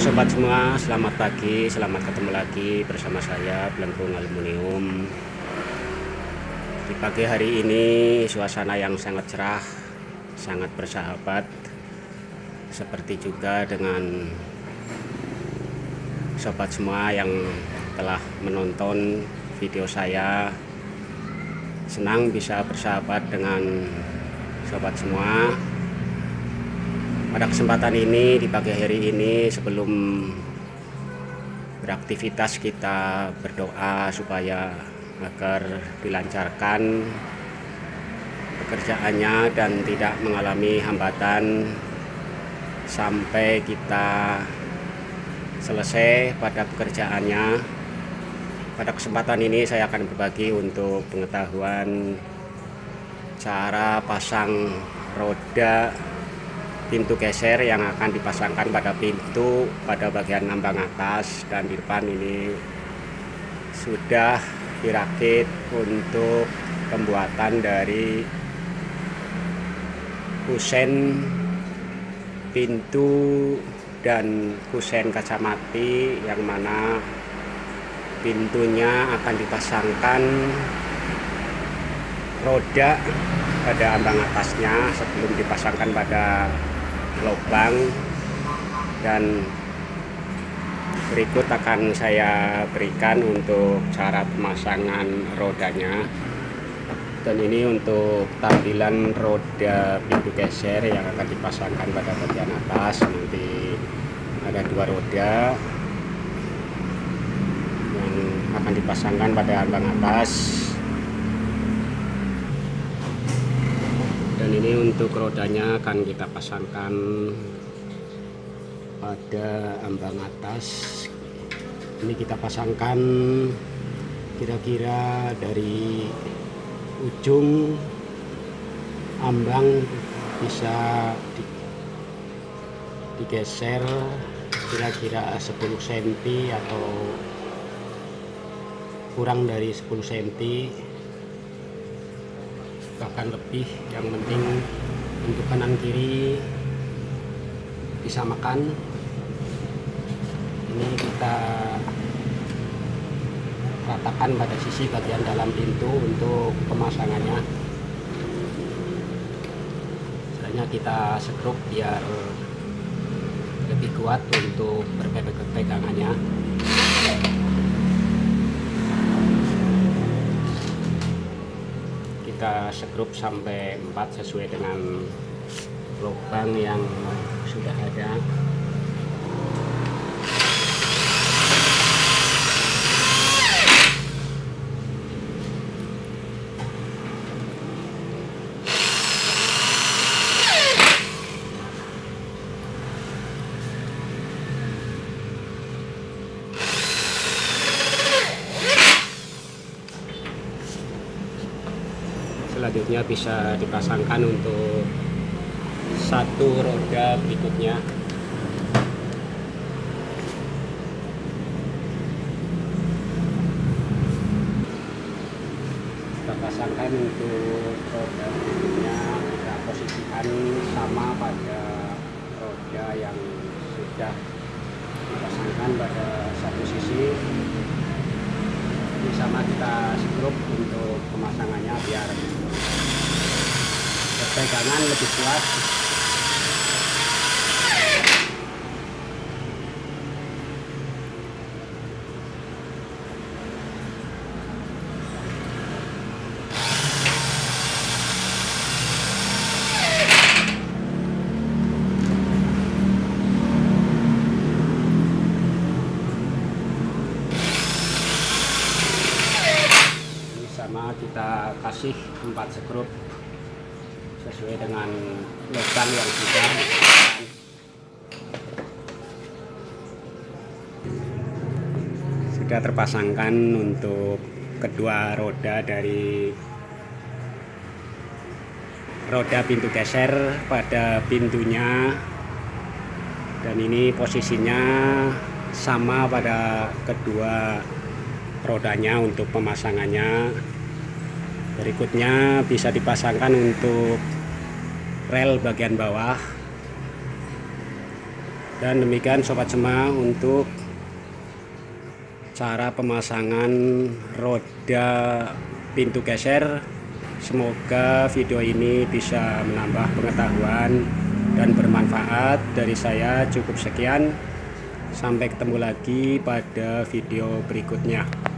sobat semua, selamat pagi, selamat ketemu lagi bersama saya Belengkung Aluminium. Di pagi hari ini suasana yang sangat cerah, sangat bersahabat, seperti juga dengan sobat semua yang telah menonton video saya. Senang bisa bersahabat dengan sobat semua pada kesempatan ini di pagi hari ini sebelum beraktivitas kita berdoa supaya agar dilancarkan pekerjaannya dan tidak mengalami hambatan sampai kita selesai pada pekerjaannya pada kesempatan ini saya akan berbagi untuk pengetahuan cara pasang roda pintu geser yang akan dipasangkan pada pintu pada bagian ambang atas dan di depan ini sudah dirakit untuk pembuatan dari kusen pintu dan kusen kaca mati yang mana pintunya akan dipasangkan roda pada ambang atasnya sebelum dipasangkan pada lubang dan berikut akan saya berikan untuk cara pemasangan rodanya. Dan ini untuk tampilan roda pintu geser yang akan dipasangkan pada bagian atas. Nanti ada dua roda yang akan dipasangkan pada ambang atas dan ini untuk rodanya akan kita pasangkan pada ambang atas. Ini kita pasangkan kira-kira dari ujung ambang bisa di, digeser kira-kira 10 cm atau kurang dari 10 cm bahkan lebih. Yang penting untuk kanan kiri disamakan ini kita ratakan pada sisi bagian dalam pintu untuk pemasangannya. Selanjutnya kita skrup biar lebih kuat untuk berpegangannya skrup sampai 4 sesuai dengan lubang yang sudah ada selanjutnya bisa dipasangkan untuk satu roda berikutnya. Kita pasangkan untuk roda berikutnya. Kita posisikan sama pada roda yang sudah dipasangkan pada satu sisi ini sama kita skrup untuk pemasangannya biar berpegangan lebih kuat sama kita kasih empat skrup sesuai dengan lubang yang sudah. Sudah terpasangkan untuk kedua roda dari roda pintu geser pada pintunya. Dan ini posisinya sama pada kedua rodanya untuk pemasangannya. Berikutnya bisa dipasangkan untuk rel bagian bawah. Dan demikian sobat semua untuk cara pemasangan roda pintu geser. Semoga video ini bisa menambah pengetahuan dan bermanfaat. Dari saya cukup sekian. Sampai ketemu lagi pada video berikutnya